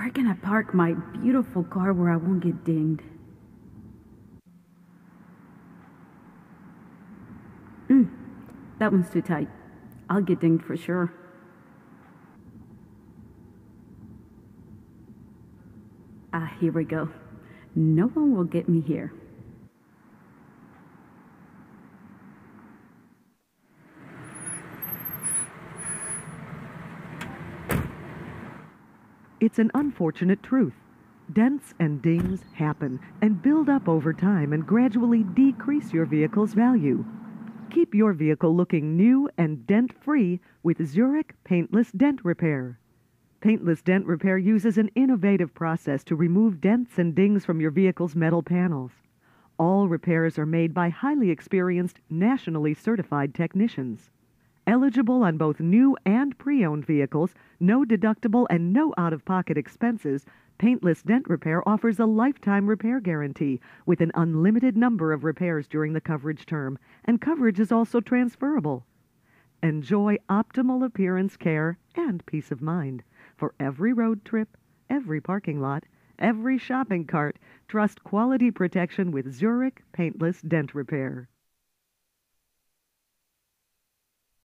Where can I park my beautiful car where I won't get dinged? Mm, that one's too tight. I'll get dinged for sure. Ah, here we go. No one will get me here. It's an unfortunate truth. Dents and dings happen and build up over time and gradually decrease your vehicle's value. Keep your vehicle looking new and dent-free with Zurich Paintless Dent Repair. Paintless Dent Repair uses an innovative process to remove dents and dings from your vehicle's metal panels. All repairs are made by highly experienced, nationally certified technicians. Eligible on both new and pre-owned vehicles, no deductible and no out-of-pocket expenses, Paintless Dent Repair offers a lifetime repair guarantee with an unlimited number of repairs during the coverage term, and coverage is also transferable. Enjoy optimal appearance care and peace of mind. For every road trip, every parking lot, every shopping cart, trust quality protection with Zurich Paintless Dent Repair.